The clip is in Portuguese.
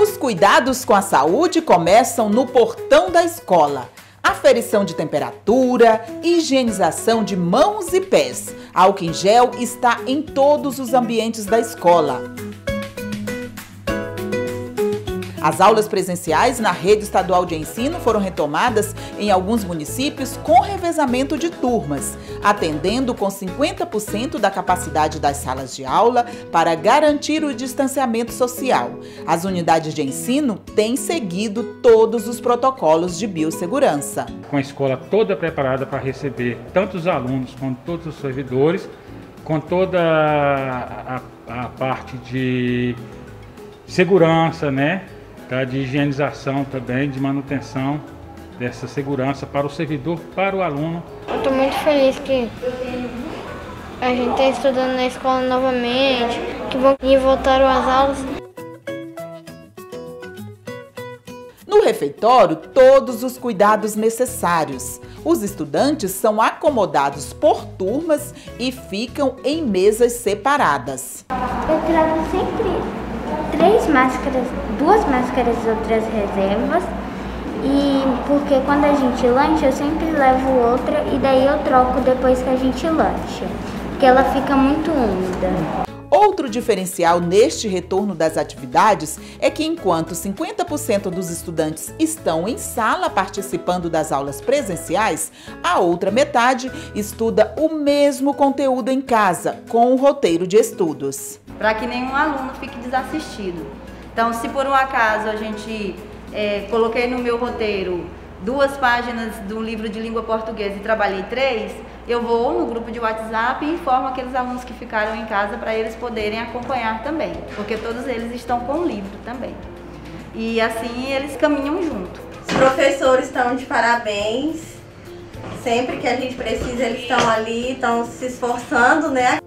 Os cuidados com a saúde começam no portão da escola. Aferição de temperatura, higienização de mãos e pés. Álcool em gel está em todos os ambientes da escola. As aulas presenciais na rede estadual de ensino foram retomadas em alguns municípios com revezamento de turmas, atendendo com 50% da capacidade das salas de aula para garantir o distanciamento social. As unidades de ensino têm seguido todos os protocolos de biossegurança. Com a escola toda preparada para receber tanto os alunos quanto todos os servidores, com toda a, a, a parte de segurança, né? Tá? de higienização também, de manutenção dessa segurança para o servidor, para o aluno. Eu estou muito feliz que a gente está estudando na escola novamente, que vão voltar às aulas. No refeitório, todos os cuidados necessários. Os estudantes são acomodados por turmas e ficam em mesas separadas. Eu trago sempre três máscaras, duas máscaras outras reservas. E porque quando a gente lancha, eu sempre levo outra e daí eu troco depois que a gente lancha, porque ela fica muito úmida. Outro diferencial neste retorno das atividades é que, enquanto 50% dos estudantes estão em sala participando das aulas presenciais, a outra metade estuda o mesmo conteúdo em casa, com o roteiro de estudos para que nenhum aluno fique desassistido. Então, se por um acaso a gente é, coloquei no meu roteiro duas páginas do livro de língua portuguesa e trabalhei três, eu vou no grupo de WhatsApp e informo aqueles alunos que ficaram em casa para eles poderem acompanhar também, porque todos eles estão com o livro também. E assim eles caminham junto. Os professores estão de parabéns. Sempre que a gente precisa, eles estão ali, estão se esforçando, né?